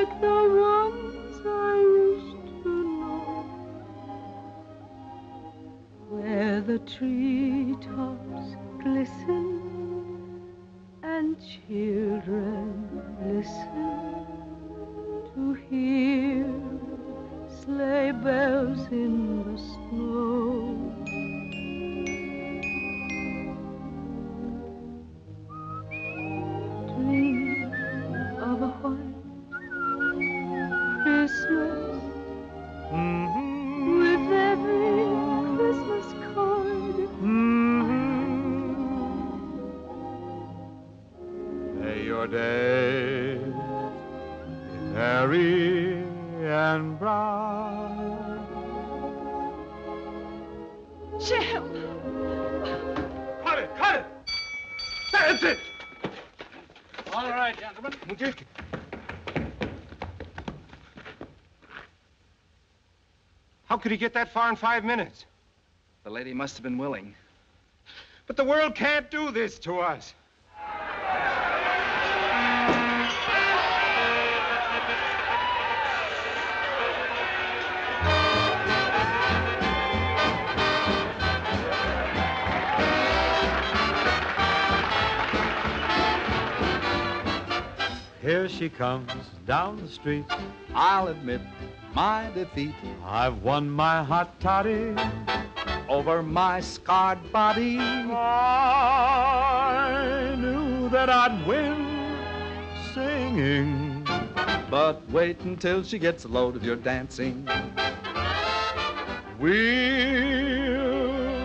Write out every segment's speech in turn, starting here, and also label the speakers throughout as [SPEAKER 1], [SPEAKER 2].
[SPEAKER 1] like the ones I used to know, where the treetops glisten and children listen to hear sleigh bells in the snow.
[SPEAKER 2] Your days be merry and bright.
[SPEAKER 3] Jim!
[SPEAKER 2] Cut it! Cut it! That's it!
[SPEAKER 4] All right, gentlemen.
[SPEAKER 2] How could he get that far in five minutes?
[SPEAKER 4] The lady must have been willing.
[SPEAKER 2] But the world can't do this to us.
[SPEAKER 5] Here she comes down the street.
[SPEAKER 4] I'll admit my defeat
[SPEAKER 5] I've won my hot toddy.
[SPEAKER 4] over my scarred body.
[SPEAKER 5] I knew that I'd win singing.
[SPEAKER 4] But wait until she gets a load of your dancing.
[SPEAKER 5] We'll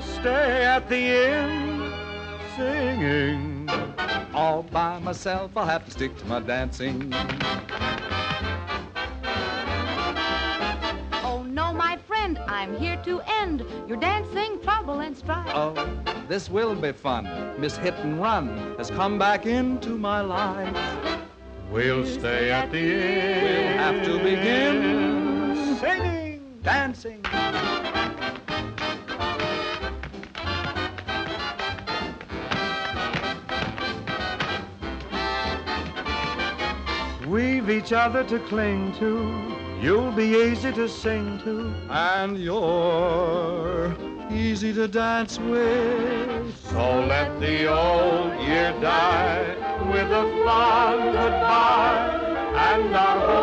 [SPEAKER 5] stay at the inn singing.
[SPEAKER 4] All by myself, I'll have to stick to my dancing.
[SPEAKER 6] Oh no, my friend, I'm here to end your dancing trouble and strife.
[SPEAKER 4] Oh, this will be fun. Miss Hit and Run has come back into my life.
[SPEAKER 5] We'll stay at the inn.
[SPEAKER 4] We'll have to begin
[SPEAKER 5] singing.
[SPEAKER 4] dancing.
[SPEAKER 5] We've each other to cling to. You'll be easy to sing to.
[SPEAKER 4] And you're easy to dance with.
[SPEAKER 5] So let the old year die with a fond goodbye and our